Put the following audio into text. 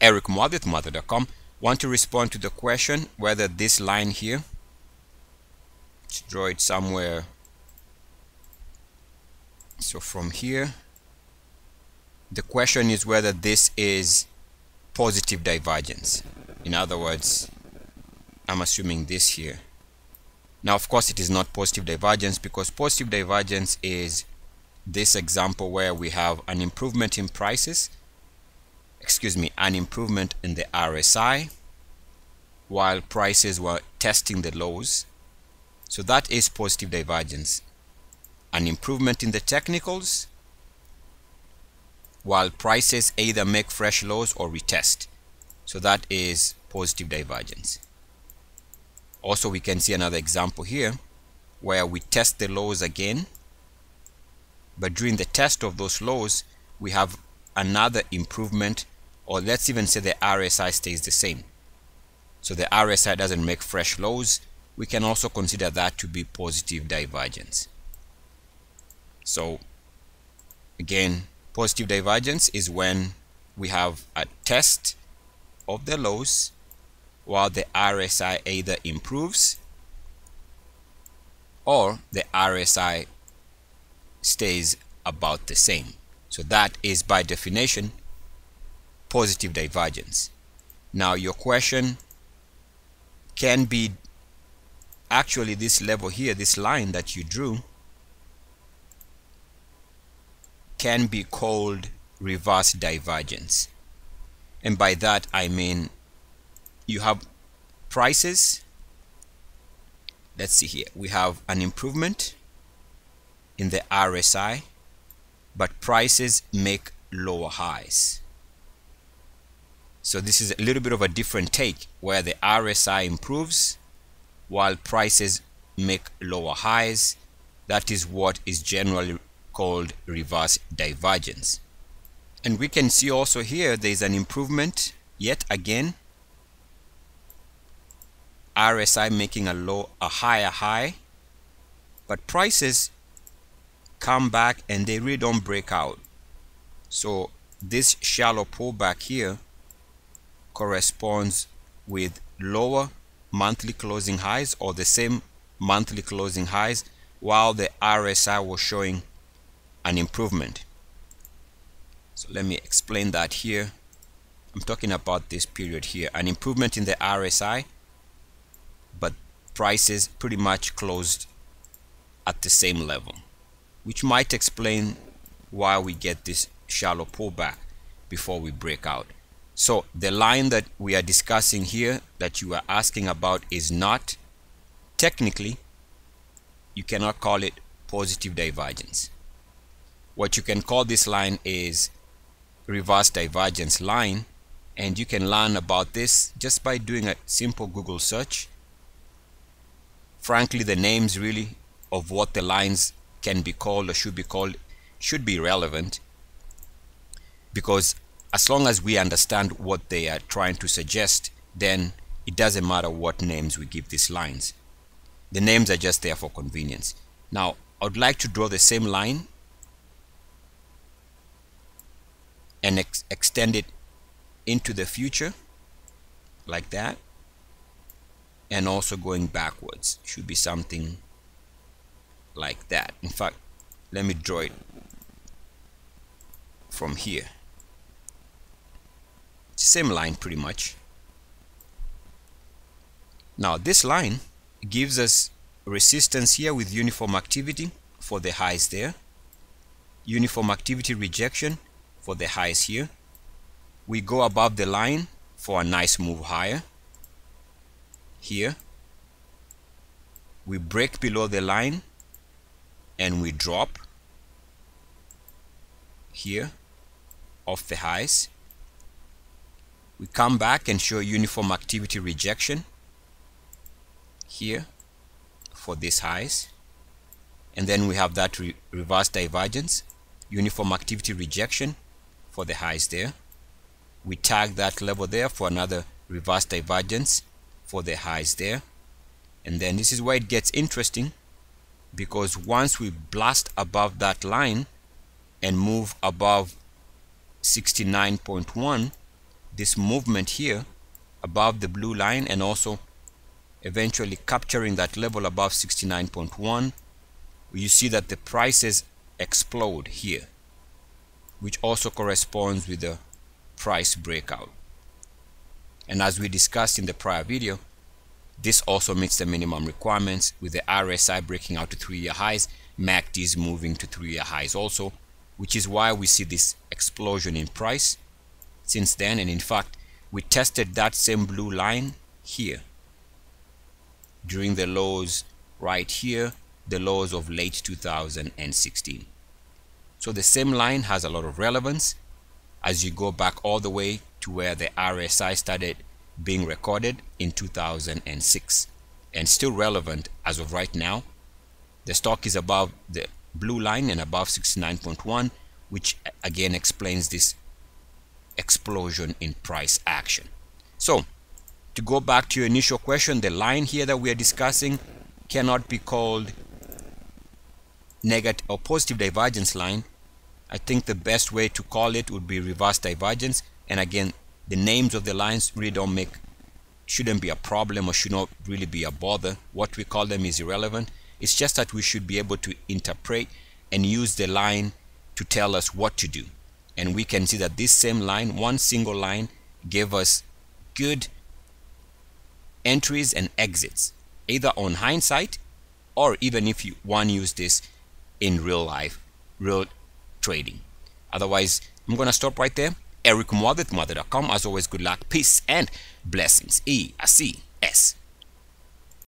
Eric Muathe, Muathe.com. Want to respond to the question whether this line here, let's draw it somewhere. So from here, the question is whether this is positive divergence. In other words, I'm assuming this here. Now, of course, it is not positive divergence because positive divergence is this example where we have an improvement in prices, excuse me, an improvement in the RSI while prices were testing the lows. So that is positive divergence. An improvement in the technicals while prices either make fresh lows or retest. So that is positive divergence. Also, we can see another example here where we test the lows again, but during the test of those lows, we have another improvement, or let's even say the RSI stays the same. So the RSI doesn't make fresh lows. We can also consider that to be positive divergence. So again, Positive divergence is when we have a test of the lows while the RSI either improves or the RSI stays about the same. So that is by definition positive divergence. Now your question can be actually this level here, this line that you drew can be called reverse divergence. And by that I mean you have prices. Let's see here. We have an improvement in the RSI, but prices make lower highs. So this is a little bit of a different take where the RSI improves while prices make lower highs. That is what is generally called reverse divergence. And we can see also here there is an improvement yet again. RSI making a low, a higher high, but prices come back and they really don't break out. So this shallow pullback here corresponds with lower monthly closing highs or the same monthly closing highs while the RSI was showing an improvement. So let me explain that here. I'm talking about this period here. An improvement in the RSI, but prices pretty much closed at the same level, which might explain why we get this shallow pullback before we break out. So the line that we are discussing here that you are asking about is not technically, you cannot call it positive divergence. What you can call this line is reverse divergence line and you can learn about this just by doing a simple Google search. Frankly the names really of what the lines can be called or should be called should be relevant because as long as we understand what they are trying to suggest then it doesn't matter what names we give these lines. The names are just there for convenience. Now I would like to draw the same line and ex extend it into the future like that and also going backwards. Should be something like that. In fact let me draw it from here same line pretty much now this line gives us resistance here with uniform activity for the highs there uniform activity rejection for the highs here. We go above the line for a nice move higher. Here. We break below the line and we drop here off the highs. We come back and show uniform activity rejection here for these highs and then we have that re reverse divergence uniform activity rejection for the highs there. We tag that level there for another reverse divergence for the highs there. And then this is where it gets interesting because once we blast above that line and move above 69.1, this movement here above the blue line and also eventually capturing that level above 69.1 you see that the prices explode here which also corresponds with the price breakout. And as we discussed in the prior video this also meets the minimum requirements with the RSI breaking out to three-year highs MACDs moving to three-year highs also which is why we see this explosion in price since then and in fact we tested that same blue line here. During the lows right here the lows of late 2016 so the same line has a lot of relevance as you go back all the way to where the RSI started being recorded in 2006 and still relevant as of right now the stock is above the blue line and above 69.1 which again explains this explosion in price action. So to go back to your initial question the line here that we are discussing cannot be called negative or positive divergence line. I think the best way to call it would be reverse divergence. And again the names of the lines really don't make shouldn't be a problem or should not really be a bother. What we call them is irrelevant. It's just that we should be able to interpret and use the line to tell us what to do and we can see that this same line one single line gave us good entries and exits either on hindsight or even if you one use this in real life real trading. Otherwise i'm gonna stop right there. Eric as always good luck peace and blessings. E i see